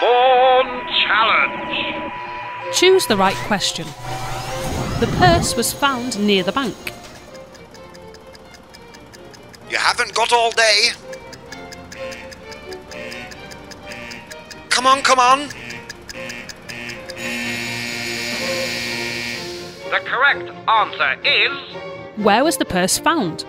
Challenge. Choose the right question. The purse was found near the bank. You haven't got all day. Come on, come on. The correct answer is Where was the purse found?